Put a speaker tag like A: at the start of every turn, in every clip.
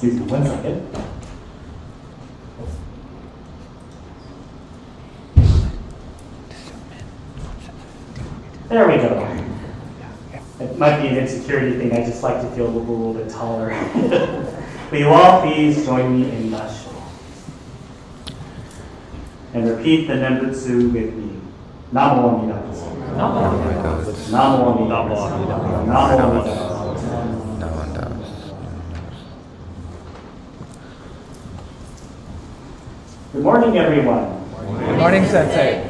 A: Excuse me one second. There we go. It might be an insecurity thing. I just like to feel a little bit taller. Will you all please join me in Gassho? And repeat the Nembutsu with me. Namo Amida Butsu. Namo Amida Butsu. Namo Amida Butsu. Namo Amida Butsu. Good morning, everyone.
B: Good morning, Sensei.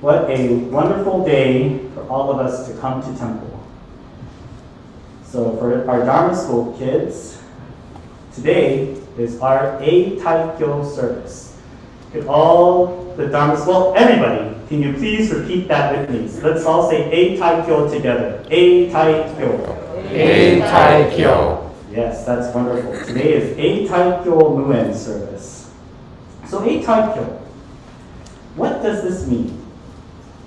A: What a wonderful day for all of us to come to temple. So for our Dharma School kids, today is our Eitaikyo service. Could all the Dharma School, well, everybody, can you please repeat that with me? So let's all say Eitaikyo together. Eitaikyo.
B: A Taikyo.
A: Yes, that's wonderful. Today is Eitaikyo Muen service. So Eitaikyo, what does this mean?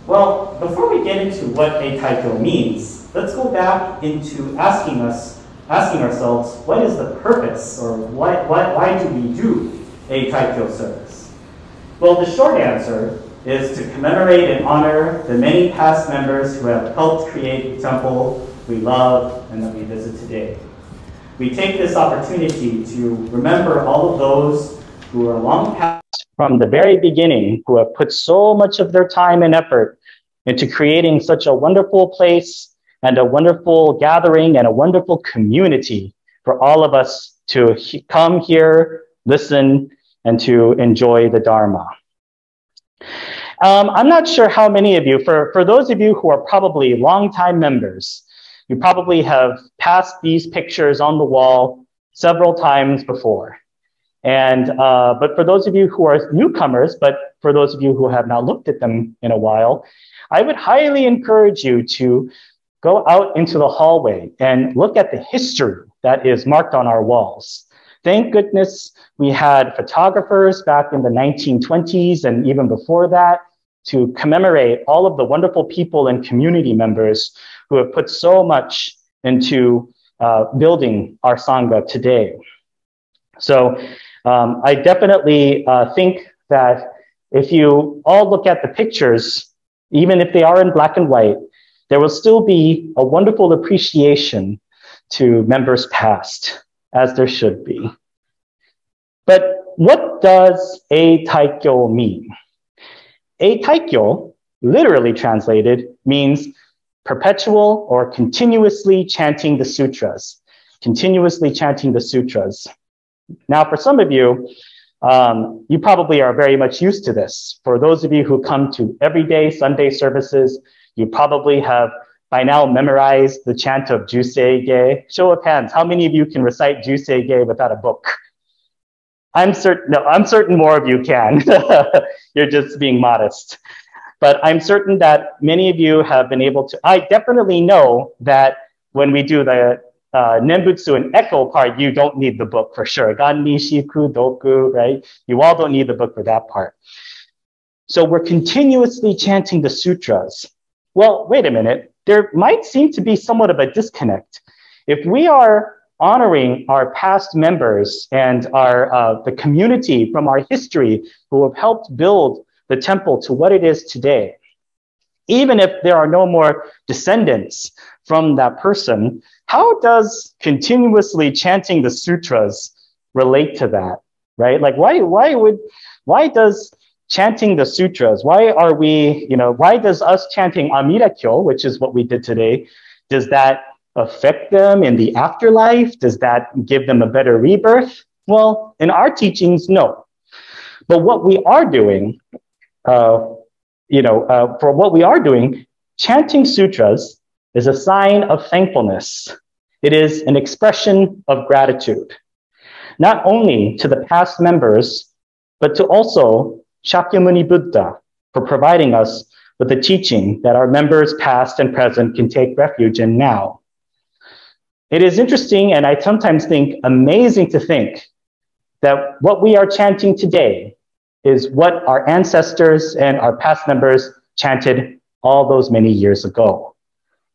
A: Well, before we get into what Eitaikyo means, let's go back into asking us, asking ourselves, what is the purpose or why, why, do we do Eitaikyo service? Well, the short answer is to commemorate and honor the many past members who have helped create the temple we love and that we visit today. We take this opportunity to remember all of those who are long past from the very beginning, who have put so much of their time and effort into creating such a wonderful place and a wonderful gathering and a wonderful community for all of us to he- come here, listen, and to enjoy the Dharma. Um, I'm not sure how many of you, for, for those of you who are probably longtime members, you probably have passed these pictures on the wall several times before. And, uh, but for those of you who are newcomers, but for those of you who have not looked at them in a while, I would highly encourage you to go out into the hallway and look at the history that is marked on our walls. Thank goodness we had photographers back in the 1920s and even before that to commemorate all of the wonderful people and community members who have put so much into uh, building our Sangha today. So um, I definitely uh, think that if you all look at the pictures, even if they are in black and white, there will still be a wonderful appreciation to members past, as there should be. But what does Eitaikyo mean? Eitaikyo, literally translated, means perpetual or continuously chanting the sutras, continuously chanting the sutras. Now, for some of you, um, you probably are very much used to this. For those of you who come to everyday Sunday services, you probably have by now memorized the chant of Juseige. Show of hands, how many of you can recite Juseige without a book? I'm certain, no, I'm certain more of you can. You're just being modest. But I'm certain that many of you have been able to, I definitely know that when we do the uh, Nembutsu and Echo part, you don't need the book for sure. Ganni, Shiku, Doku, right? You all don't need the book for that part. So we're continuously chanting the sutras. Well, wait a minute. There might seem to be somewhat of a disconnect. If we are honoring our past members and our uh, the community from our history who have helped build the temple to what it is today, even if there are no more descendants from that person, how does continuously chanting the sutras relate to that? Right? Like why why would why does chanting the sutras, why are we, you know, why does us chanting Amida Kyo, which is what we did today, does that affect them in the afterlife? Does that give them a better rebirth? Well, in our teachings, no. But what we are doing, uh, you know, uh, for what we are doing, chanting sutras is a sign of thankfulness. It is an expression of gratitude, not only to the past members, but to also Shakyamuni Buddha for providing us with the teaching that our members past and present can take refuge in now. It is interesting, and I sometimes think amazing to think that what we are chanting today is what our ancestors and our past members chanted all those many years ago.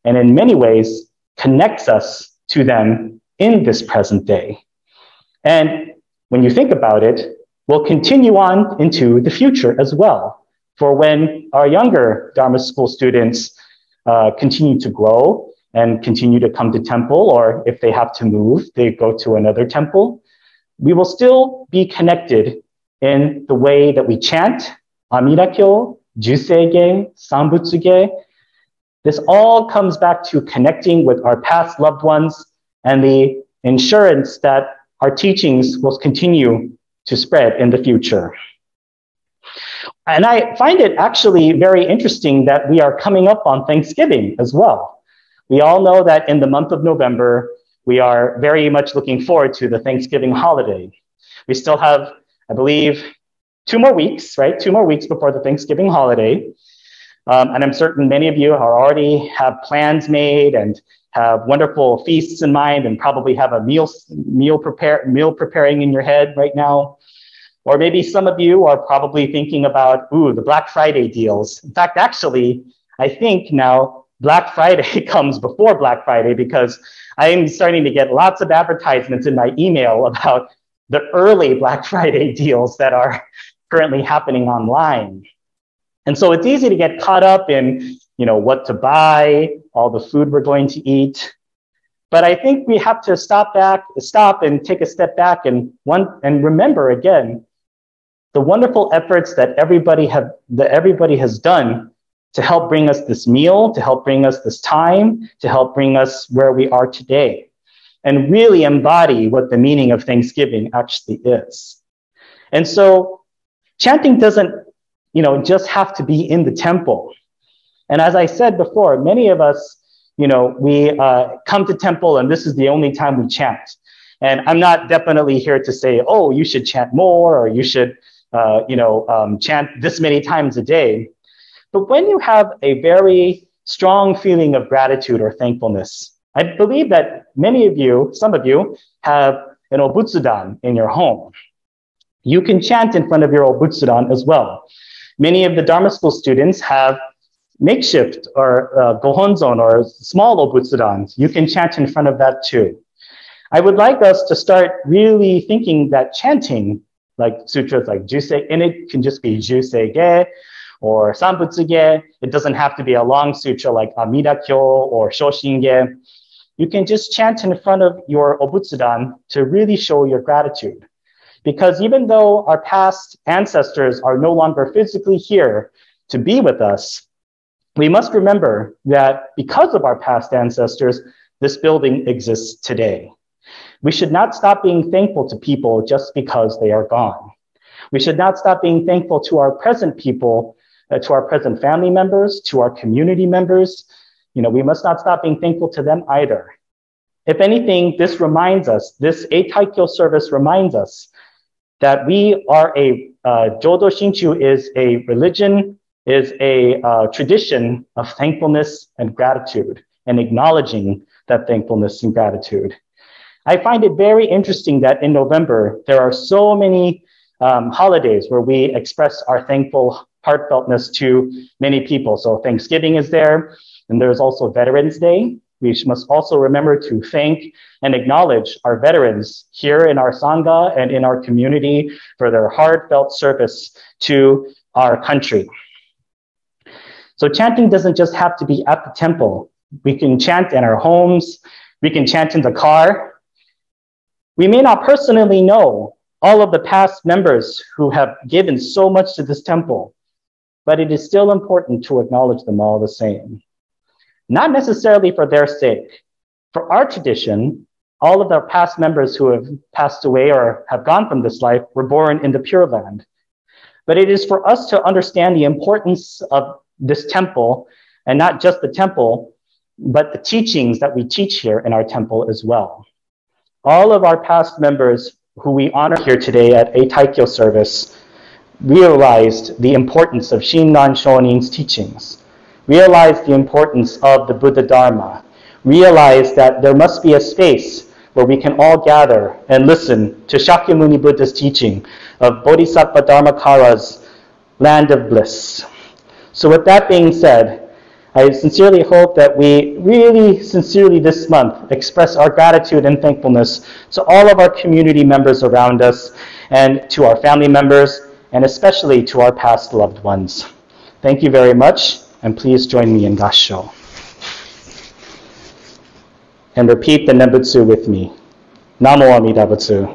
A: And in many ways, connects us to them in this present day. And when you think about it, we'll continue on into the future as well. For when our younger Dharma school students uh, continue to grow and continue to come to temple, or if they have to move, they go to another temple, we will still be connected in the way that we chant, Amida Amirakyo, Juseige, Sambutsuge. This all comes back to connecting with our past loved ones and the insurance that our teachings will continue to spread in the future. And I find it actually very interesting that we are coming up on Thanksgiving as well. We all know that in the month of November, we are very much looking forward to the Thanksgiving holiday. We still have, I believe, two more weeks, right? Two more weeks before the Thanksgiving holiday. Um, and I'm certain many of you are already have plans made and have wonderful feasts in mind and probably have a meal, meal, prepare, meal preparing in your head right now. Or maybe some of you are probably thinking about, ooh, the Black Friday deals. In fact, actually, I think now Black Friday comes before Black Friday because I'm starting to get lots of advertisements in my email about the early Black Friday deals that are currently happening online. And so it's easy to get caught up in you know, what to buy, all the food we're going to eat. But I think we have to stop back, stop and take a step back and one and remember again the wonderful efforts that everybody have that everybody has done to help bring us this meal, to help bring us this time, to help bring us where we are today, and really embody what the meaning of Thanksgiving actually is. And so chanting doesn't, you know, just have to be in the temple. And as I said before, many of us, you know, we uh, come to temple and this is the only time we chant. And I'm not definitely here to say, oh, you should chant more or you should, uh, you know, um, chant this many times a day. But when you have a very strong feeling of gratitude or thankfulness, I believe that many of you, some of you, have an obutsudan in your home. You can chant in front of your obutsudan as well. Many of the Dharma school students have makeshift or uh, gohonzon or small obutsudans, you can chant in front of that too. I would like us to start really thinking that chanting, like sutras like Jusei, and it can just be Jusei or Sambutsuge. It doesn't have to be a long sutra like Amida Kyo or Shoshinge. You can just chant in front of your obutsudan to really show your gratitude. Because even though our past ancestors are no longer physically here to be with us, we must remember that because of our past ancestors, this building exists today. We should not stop being thankful to people just because they are gone. We should not stop being thankful to our present people, uh, to our present family members, to our community members. You know, we must not stop being thankful to them either. If anything, this reminds us, this Eitaikyo service reminds us that we are a, uh, Jodo Shinshu is a religion is a uh, tradition of thankfulness and gratitude and acknowledging that thankfulness and gratitude. I find it very interesting that in November, there are so many um, holidays where we express our thankful heartfeltness to many people. So Thanksgiving is there, and there's also Veterans Day. We must also remember to thank and acknowledge our veterans here in our Sangha and in our community for their heartfelt service to our country. So chanting doesn't just have to be at the temple. We can chant in our homes. We can chant in the car. We may not personally know all of the past members who have given so much to this temple, but it is still important to acknowledge them all the same. Not necessarily for their sake. For our tradition, all of our past members who have passed away or have gone from this life were born in the Pure Land. But it is for us to understand the importance of this temple, and not just the temple, but the teachings that we teach here in our temple as well. All of our past members who we honor here today at Eitaikyo service realized the importance of Shinran Shonin's teachings, realized the importance of the Buddha Dharma, realize that there must be a space where we can all gather and listen to Shakyamuni Buddha's teaching of Bodhisattva Dharmakara's land of bliss. So with that being said, I sincerely hope that we really sincerely this month express our gratitude and thankfulness to all of our community members around us and to our family members and especially to our past loved ones. Thank you very much and please join me in Gassho. And repeat the Nembutsu with me. Namo Amida Butsu.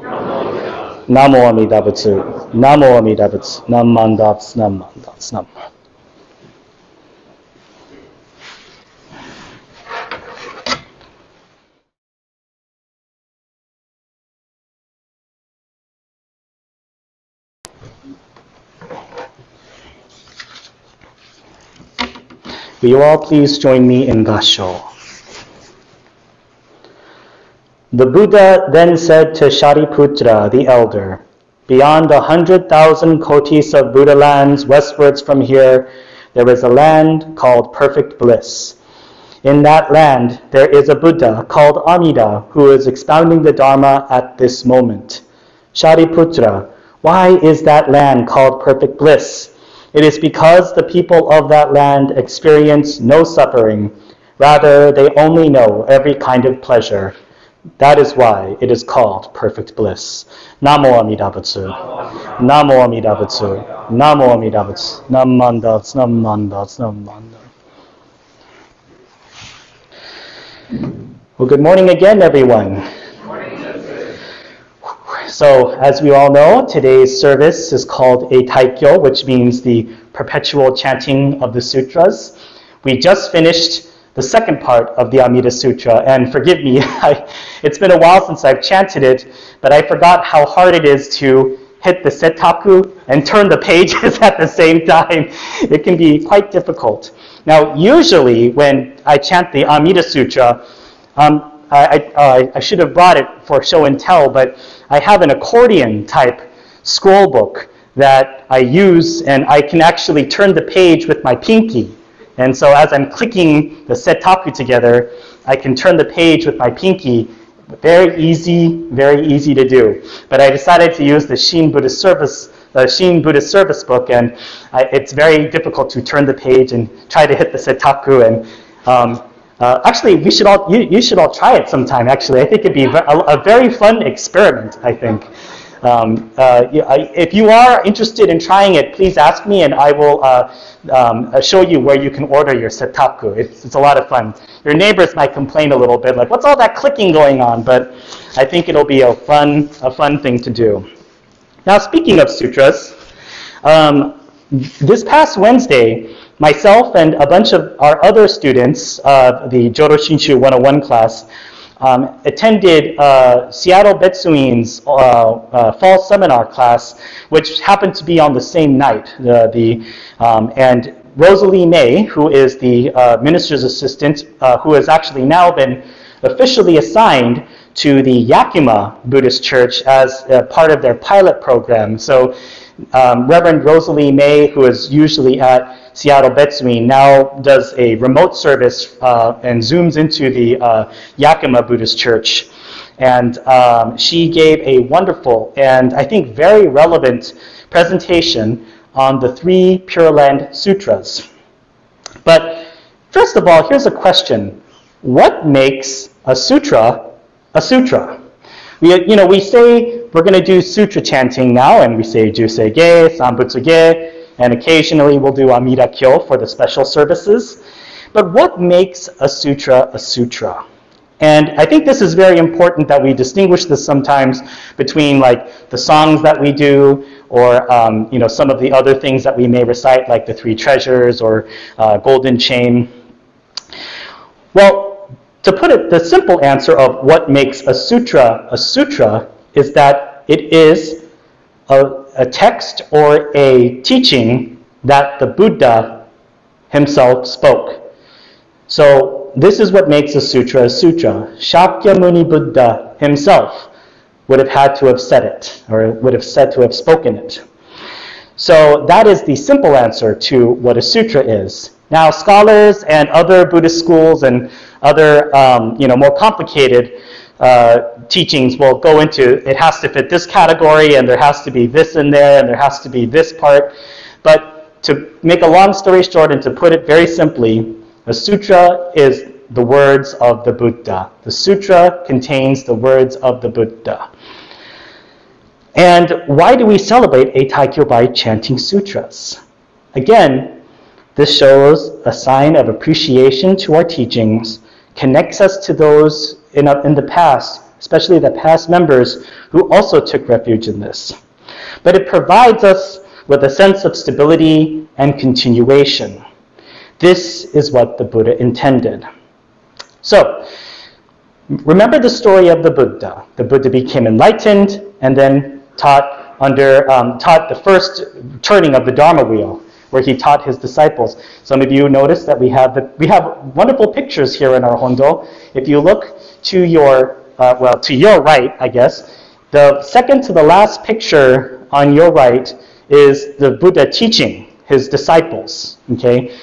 A: Namo Amida Butsu. Namo Amida Butsu. Nam Mandats Nam Mandats Nam. Will you all please join me in Gassho? The Buddha then said to Shariputra, the elder, Beyond a hundred thousand kotis of Buddha lands westwards from here, there is a land called perfect bliss. In that land, there is a Buddha called Amida who is expounding the Dharma at this moment. Shariputra, why is that land called perfect bliss? It is because the people of that land experience no suffering. Rather, they only know every kind of pleasure. That is why it is called perfect bliss. Namo Amida Butsu. Namo Amida Butsu. Namo Amida Butsu. Nam mandats, nam mandats, nam mandats. Well, good morning again, everyone. So, as we all know, today's service is called Eitaikyo, which means the perpetual chanting of the sutras. We just finished the second part of the Amida Sutra, and forgive me, I, it's been a while since I've chanted it, but I forgot how hard it is to hit the setaku and turn the pages at the same time. It can be quite difficult. Now, usually when I chant the Amida Sutra, um, I, I, I, should have brought it for show and tell, but I have an accordion type scroll book that I use, and I can actually turn the page with my pinky. And so as I'm clicking the setaku together, I can turn the page with my pinky. Very easy, very easy to do. But I decided to use the Shin Buddhist Service, the Shin Buddhist Service book, and I, it's very difficult to turn the page and try to hit the setaku. And um, uh, actually, we should all you, you should all try it sometime. Actually, I think it'd be a, a very fun experiment. I think. Um, uh, if you are interested in trying it, please ask me, and I will uh, um, uh, show you where you can order your setaku. It's, it's a lot of fun. Your neighbors might complain a little bit, like, "What's all that clicking going on?" But I think it'll be a fun, a fun thing to do. Now, speaking of sutras, um, this past Wednesday, myself and a bunch of our other students, uh, the Jodo Shinshu 101 class, um, attended uh, Seattle Betsuin's uh, uh, fall seminar class, which happened to be on the same night. the um, and Rosalie May, who is the uh, minister's assistant, uh, who has actually now been officially assigned to the Yakima Buddhist Church as part of their pilot program. So um, Reverend Rosalie May, who is usually at Seattle Betsuin, now does a remote service uh, and zooms into the uh, Yakima Buddhist Church. And um, she gave a wonderful and I think very relevant presentation on the three Pure Land Sutras. But first of all, here's a question. What makes a sutra a sutra? We, you know, we say we're going to do sutra chanting now, and we say Jusei Ge, Sambutsu Ge, and occasionally we'll do Amida Kyo for the special services. But what makes a sutra a sutra? And I think this is very important that we distinguish this sometimes between like the songs that we do or um, you know some of the other things that we may recite like the three treasures or uh, golden chain. Well, to put it, the simple answer of what makes a sutra a sutra is that it is a, a text or a teaching that the Buddha himself spoke. So this is what makes a sutra a sutra. Shakyamuni Buddha himself would have had to have said it, or would have said to have spoken it. So that is the simple answer to what a sutra is. Now, scholars and other Buddhist schools and other, um, you know, more complicated uh, teachings will go into it has to fit this category and there has to be this in there and there has to be this part. But to make a long story short and to put it very simply, A sutra is the words of the Buddha. The sutra contains the words of the Buddha. And why do we celebrate a Eitaikyo by chanting sutras? Again, this shows a sign of appreciation to our teachings, connects us to those in, in the past, especially the past members who also took refuge in this. But it provides us with a sense of stability and continuation. This is what the Buddha intended. So, remember the story of the Buddha. The Buddha became enlightened and then taught under um, taught the first turning of the Dharma wheel, where he taught his disciples. Some of you notice that we have the, we have wonderful pictures here in our hondo. If you look to your uh, well to your right, I guess, the second to the last picture on your right is the Buddha teaching his disciples. Okay,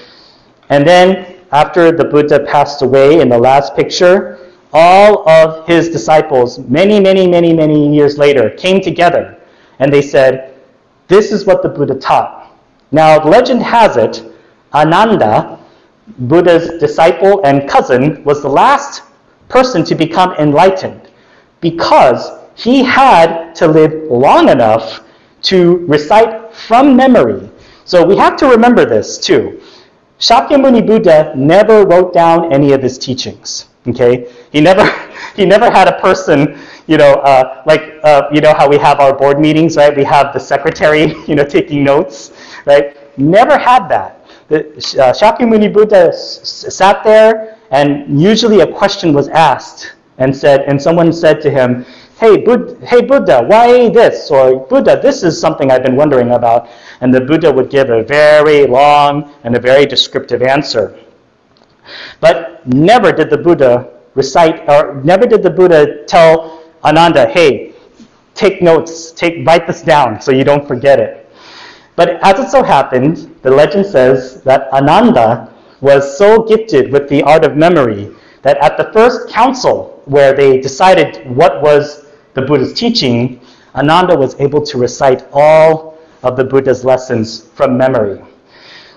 A: and then after the Buddha passed away in the last picture, all of his disciples, many, many, many, many years later, came together and they said, This is what the Buddha taught. Now, legend has it, Ananda, Buddha's disciple and cousin, was the last person to become enlightened because he had to live long enough to recite from memory. So we have to remember this too. Shakyamuni Buddha never wrote down any of his teachings. Okay, he never he never had a person, you know, uh, like uh, you know how we have our board meetings, right? We have the secretary, you know, taking notes, right? Never had that. The, uh, Shakyamuni Buddha sat there, and usually a question was asked, and said, and someone said to him, "Hey, Bud- hey Buddha, why this?" Or Buddha, this is something I've been wondering about. And the Buddha would give a very long and a very descriptive answer. But never did the Buddha recite, or never did the Buddha tell Ananda, hey, take notes, take, write this down so you don't forget it. But as it so happened, the legend says that Ananda was so gifted with the art of memory that at the first council where they decided what was the Buddha's teaching, Ananda was able to recite all of the Buddha's lessons from memory.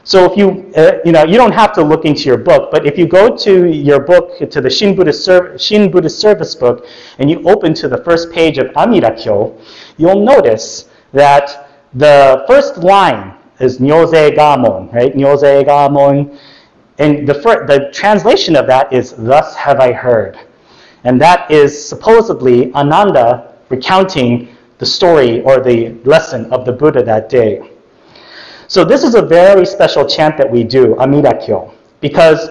A: So if you, uh, you know, you don't have to look into your book, but if you go to your book, to the Shin Buddhist, Shin Buddhist Service book, and you open to the first page of Amida Kyo, you'll notice that the first line is Nyoze Gamon, right? Nyoze Gamon. And the, fir- the translation of that is, Thus have I heard. And that is supposedly Ananda recounting the story or the lesson of the Buddha that day. So this is a very special chant that we do, Amida Kyo, because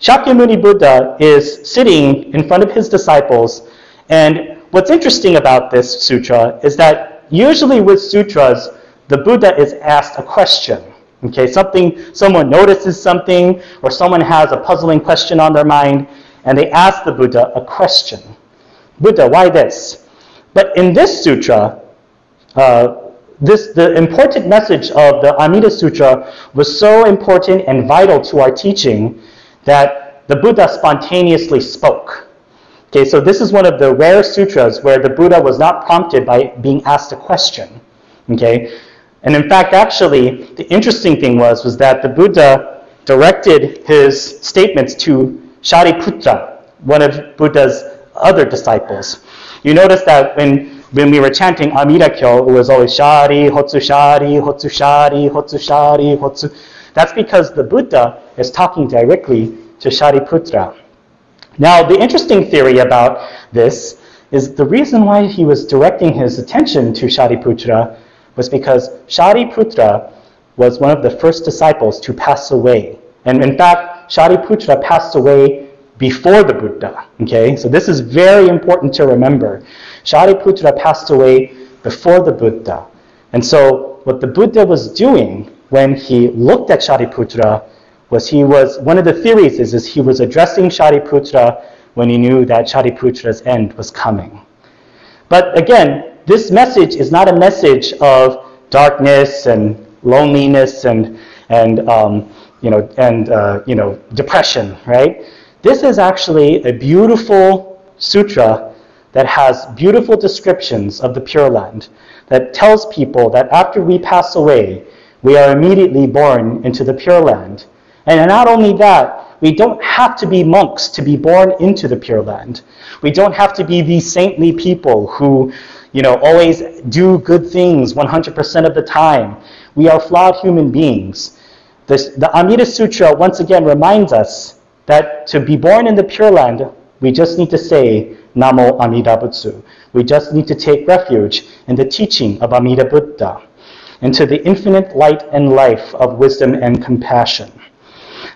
A: Shakyamuni Buddha is sitting in front of his disciples, and what's interesting about this sutra is that usually with sutras, the Buddha is asked a question. Okay, something, someone notices something, or someone has a puzzling question on their mind, and they ask the Buddha a question. Buddha, why this? But in this sutra, uh, this, the important message of the Amida Sutra was so important and vital to our teaching that the Buddha spontaneously spoke. Okay, so this is one of the rare sutras where the Buddha was not prompted by being asked a question. Okay, and in fact, actually, the interesting thing was was that the Buddha directed his statements to Shariputra, one of Buddha's other disciples. You notice that when when we were chanting Amida Kyo, it was always Shari, Hotsu Shari, Hotsu Shari, Hotsu Shari, Hotsu. That's because the Buddha is talking directly to Shariputra. Now, the interesting theory about this is the reason why he was directing his attention to Shariputra was because Shariputra was one of the first disciples to pass away. And in fact, Shariputra passed away before the Buddha. Okay, so this is very important to remember. Shariputra passed away before the Buddha. And so what the Buddha was doing when he looked at Shariputra was he was, one of the theories is, is he was addressing Shariputra when he knew that Shariputra's end was coming. But again, this message is not a message of darkness and loneliness and, and um, you know, and, uh, you know, depression, right? This is actually a beautiful sutra that has beautiful descriptions of the Pure Land, that tells people that after we pass away, we are immediately born into the Pure Land. And not only that, we don't have to be monks to be born into the Pure Land. We don't have to be these saintly people who, you know, always do good things 100% of the time. We are flawed human beings. This, the Amida Sutra once again reminds us that to be born in the Pure Land, we just need to say Namo Amida Butsu. We just need to take refuge in the teaching of Amida Buddha, into the infinite light and life of wisdom and compassion.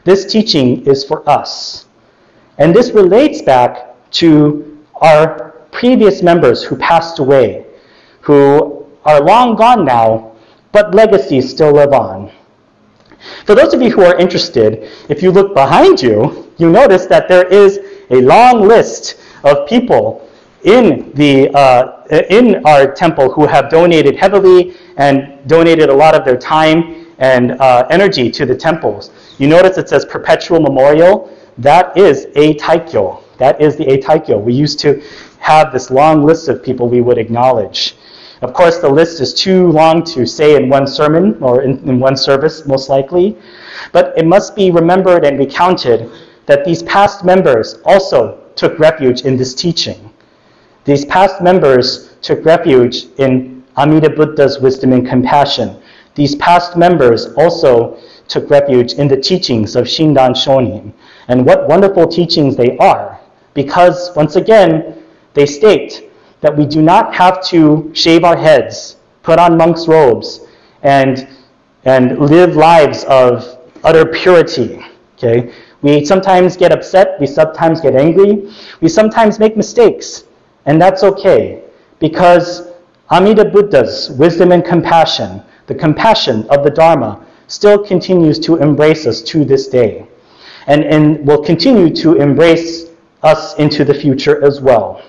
A: This teaching is for us. And this relates back to our previous members who passed away, who are long gone now, but legacies still live on. For those of you who are interested, if you look behind you, you notice that there is a long list of people in, the, uh, in our temple who have donated heavily and donated a lot of their time and uh, energy to the temples. You notice it says perpetual memorial. That is Eitaikyo. That is the Eitaikyo. We used to have this long list of people we would acknowledge. Of course, the list is too long to say in one sermon or in, in one service, most likely. But it must be remembered and recounted that these past members also took refuge in this teaching. These past members took refuge in Amida Buddha's wisdom and compassion. These past members also took refuge in the teachings of Shinran Shonin. And what wonderful teachings they are, because once again, they state that we do not have to shave our heads, put on monk's robes, and, and live lives of utter purity. Okay? We sometimes get upset, we sometimes get angry, we sometimes make mistakes, and that's okay because Amida Buddha's wisdom and compassion, the compassion of the Dharma, still continues to embrace us to this day and, and will continue to embrace us into the future as well.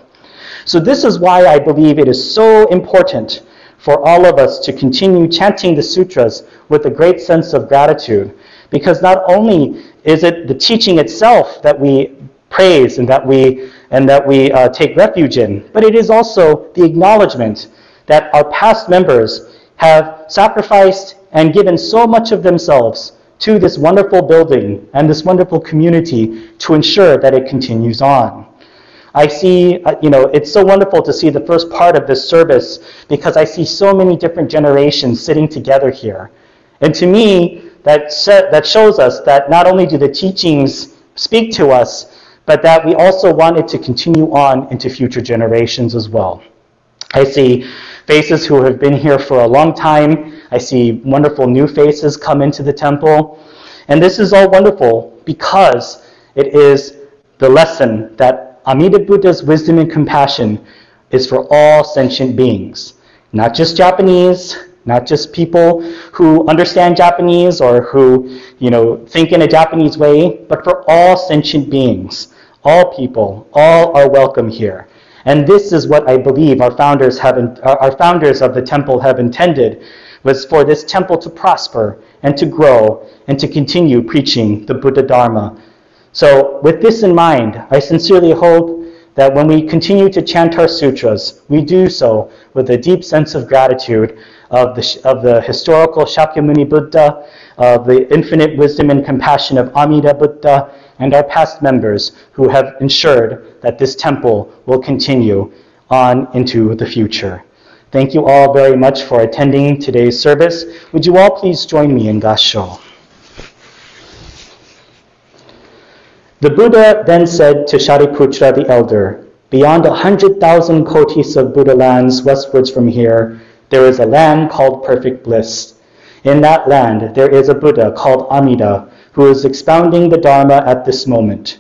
A: So, this is why I believe it is so important for all of us to continue chanting the sutras with a great sense of gratitude because not only is it the teaching itself that we praise and that we and that we uh, take refuge in, but it is also the acknowledgement that our past members have sacrificed and given so much of themselves to this wonderful building and this wonderful community to ensure that it continues on. I see, uh, you know, it's so wonderful to see the first part of this service because I see so many different generations sitting together here. And to me, that, that shows us that not only do the teachings speak to us, but that we also want it to continue on into future generations as well. I see faces who have been here for a long time. I see wonderful new faces come into the temple. And this is all wonderful because it is the lesson that Amida Buddha's wisdom and compassion is for all sentient beings, not just Japanese, not just people who understand Japanese or who, you know, think in a Japanese way, but for all sentient beings. All people, all are welcome here. And this is what I believe our founders have, our founders of the temple have intended was for this temple to prosper and to grow and to continue preaching the Buddha Dharma. So, with this in mind, I sincerely hope that when we continue to chant our sutras, we do so with a deep sense of gratitude of the, of the historical Shakyamuni Buddha, of the infinite wisdom and compassion of Amida Buddha, and our past members who have ensured that this temple will continue on into the future. Thank you all very much for attending today's service. Would you all please join me in Gassho? The Buddha then said to Shariputra the elder, Beyond a hundred thousand kotis of Buddha lands westwards from here, there is a land called perfect bliss. In that land, there is a Buddha called Amida who is expounding the Dharma at this moment.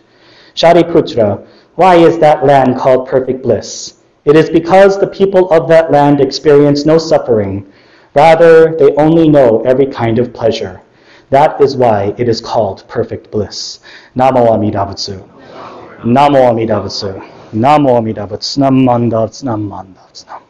A: Shariputra, why is that land called perfect bliss? It is because the people of that land experience no suffering. Rather, they only know every kind of pleasure. That is why it is called perfect bliss. Namo Amida Butsu. Namo Amida Butsu. Namo Amida Butsu. Nam Nam